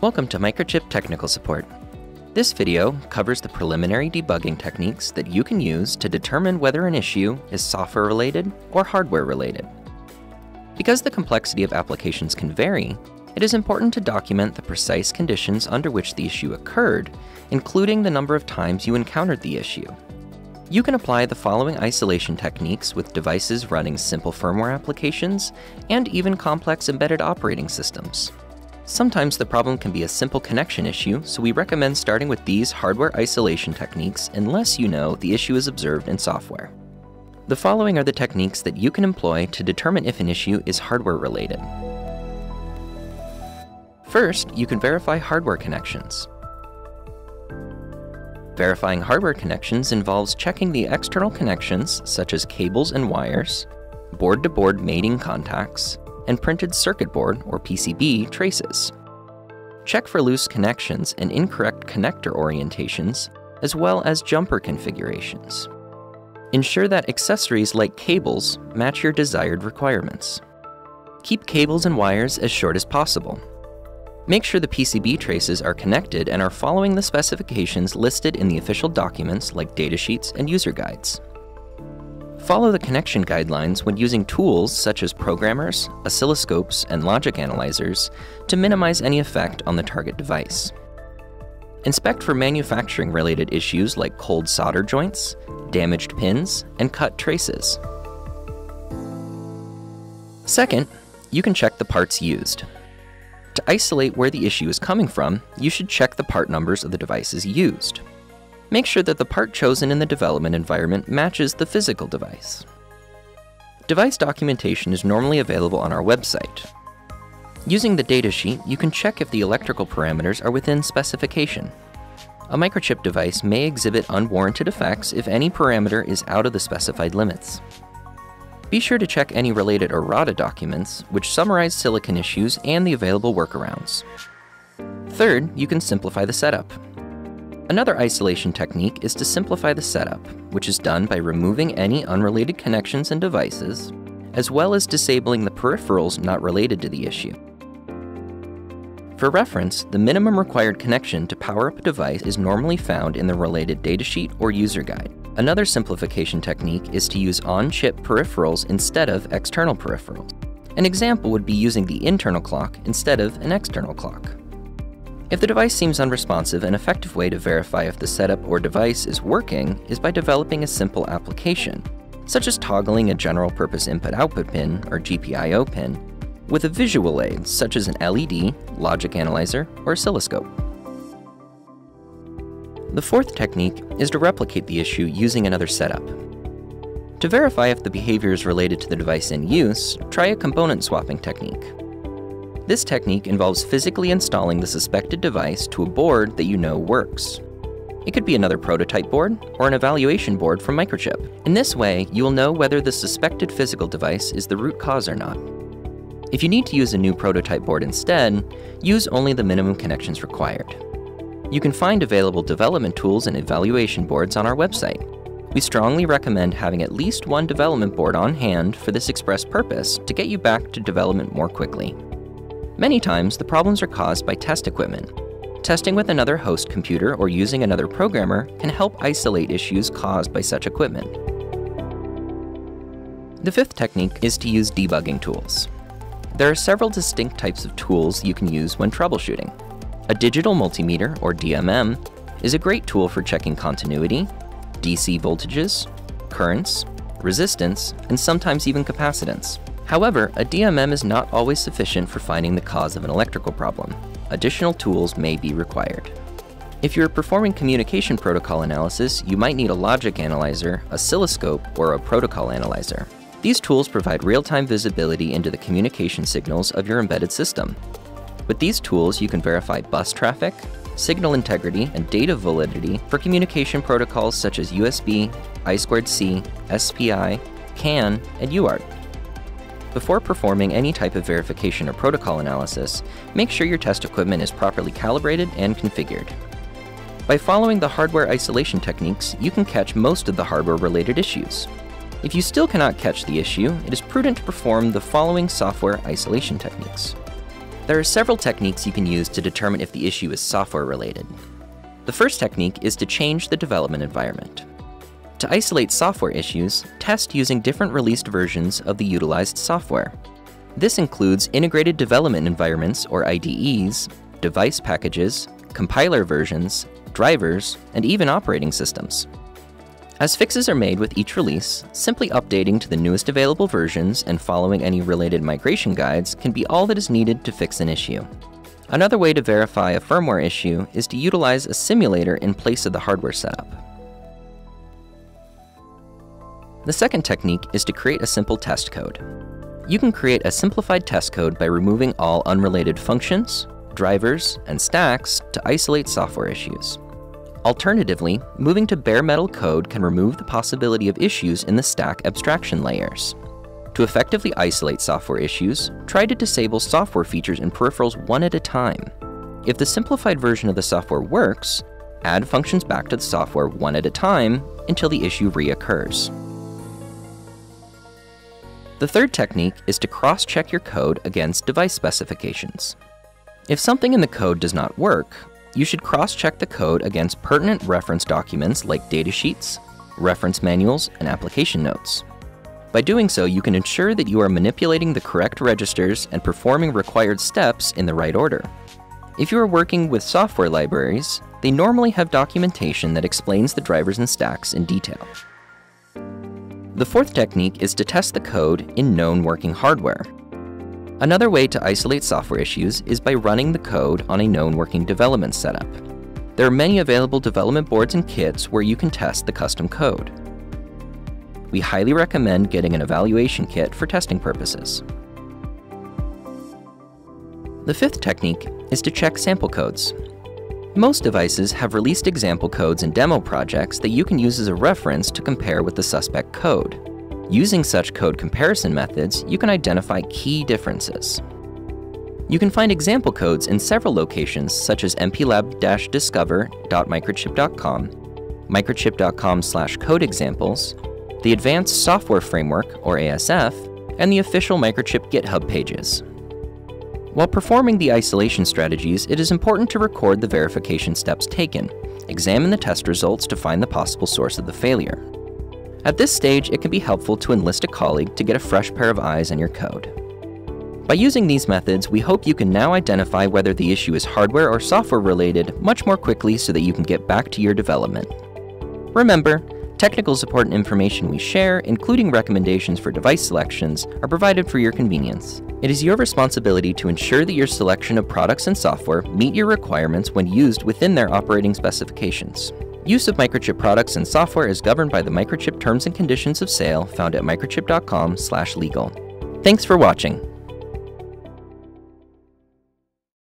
Welcome to Microchip Technical Support. This video covers the preliminary debugging techniques that you can use to determine whether an issue is software related or hardware related. Because the complexity of applications can vary, it is important to document the precise conditions under which the issue occurred, including the number of times you encountered the issue. You can apply the following isolation techniques with devices running simple firmware applications and even complex embedded operating systems. Sometimes the problem can be a simple connection issue, so we recommend starting with these hardware isolation techniques unless you know the issue is observed in software. The following are the techniques that you can employ to determine if an issue is hardware related. First, you can verify hardware connections. Verifying hardware connections involves checking the external connections, such as cables and wires, board to board mating contacts, and printed circuit board, or PCB, traces. Check for loose connections and incorrect connector orientations, as well as jumper configurations. Ensure that accessories like cables match your desired requirements. Keep cables and wires as short as possible. Make sure the PCB traces are connected and are following the specifications listed in the official documents like datasheets and user guides. Follow the connection guidelines when using tools such as programmers, oscilloscopes, and logic analyzers to minimize any effect on the target device. Inspect for manufacturing related issues like cold solder joints, damaged pins, and cut traces. Second, you can check the parts used. To isolate where the issue is coming from, you should check the part numbers of the devices used make sure that the part chosen in the development environment matches the physical device. Device documentation is normally available on our website. Using the datasheet, you can check if the electrical parameters are within specification. A microchip device may exhibit unwarranted effects if any parameter is out of the specified limits. Be sure to check any related errata documents, which summarize silicon issues and the available workarounds. Third, you can simplify the setup. Another isolation technique is to simplify the setup, which is done by removing any unrelated connections and devices, as well as disabling the peripherals not related to the issue. For reference, the minimum required connection to power up a device is normally found in the related datasheet or user guide. Another simplification technique is to use on-chip peripherals instead of external peripherals. An example would be using the internal clock instead of an external clock. If the device seems unresponsive, an effective way to verify if the setup or device is working is by developing a simple application, such as toggling a general purpose input output pin, or GPIO pin, with a visual aid such as an LED, logic analyzer, or oscilloscope. The fourth technique is to replicate the issue using another setup. To verify if the behavior is related to the device in use, try a component swapping technique. This technique involves physically installing the suspected device to a board that you know works. It could be another prototype board or an evaluation board from Microchip. In this way, you will know whether the suspected physical device is the root cause or not. If you need to use a new prototype board instead, use only the minimum connections required. You can find available development tools and evaluation boards on our website. We strongly recommend having at least one development board on hand for this express purpose to get you back to development more quickly. Many times, the problems are caused by test equipment. Testing with another host computer or using another programmer can help isolate issues caused by such equipment. The fifth technique is to use debugging tools. There are several distinct types of tools you can use when troubleshooting. A digital multimeter, or DMM, is a great tool for checking continuity, DC voltages, currents, resistance, and sometimes even capacitance. However, a DMM is not always sufficient for finding the cause of an electrical problem. Additional tools may be required. If you're performing communication protocol analysis, you might need a logic analyzer, oscilloscope, or a protocol analyzer. These tools provide real-time visibility into the communication signals of your embedded system. With these tools, you can verify bus traffic, signal integrity, and data validity for communication protocols such as USB, I2C, SPI, CAN, and UART. Before performing any type of verification or protocol analysis, make sure your test equipment is properly calibrated and configured. By following the hardware isolation techniques, you can catch most of the hardware-related issues. If you still cannot catch the issue, it is prudent to perform the following software isolation techniques. There are several techniques you can use to determine if the issue is software related. The first technique is to change the development environment. To isolate software issues, test using different released versions of the utilized software. This includes integrated development environments or IDEs, device packages, compiler versions, drivers, and even operating systems. As fixes are made with each release, simply updating to the newest available versions and following any related migration guides can be all that is needed to fix an issue. Another way to verify a firmware issue is to utilize a simulator in place of the hardware setup. The second technique is to create a simple test code. You can create a simplified test code by removing all unrelated functions, drivers, and stacks to isolate software issues. Alternatively, moving to bare metal code can remove the possibility of issues in the stack abstraction layers. To effectively isolate software issues, try to disable software features and peripherals one at a time. If the simplified version of the software works, add functions back to the software one at a time until the issue reoccurs. The third technique is to cross-check your code against device specifications. If something in the code does not work, you should cross-check the code against pertinent reference documents like datasheets, reference manuals, and application notes. By doing so, you can ensure that you are manipulating the correct registers and performing required steps in the right order. If you are working with software libraries, they normally have documentation that explains the drivers and stacks in detail. The fourth technique is to test the code in known working hardware. Another way to isolate software issues is by running the code on a known working development setup. There are many available development boards and kits where you can test the custom code. We highly recommend getting an evaluation kit for testing purposes. The fifth technique is to check sample codes. Most devices have released example codes and demo projects that you can use as a reference to compare with the suspect code. Using such code comparison methods, you can identify key differences. You can find example codes in several locations such as mplab-discover.microchip.com, microchip.com slash code examples, the Advanced Software Framework, or ASF, and the official Microchip GitHub pages. While performing the isolation strategies, it is important to record the verification steps taken. Examine the test results to find the possible source of the failure. At this stage, it can be helpful to enlist a colleague to get a fresh pair of eyes on your code. By using these methods, we hope you can now identify whether the issue is hardware or software related much more quickly so that you can get back to your development. Remember, technical support and information we share, including recommendations for device selections, are provided for your convenience. It is your responsibility to ensure that your selection of products and software meet your requirements when used within their operating specifications. Use of Microchip products and software is governed by the Microchip Terms and Conditions of Sale found at microchip.com/legal. Thanks for watching.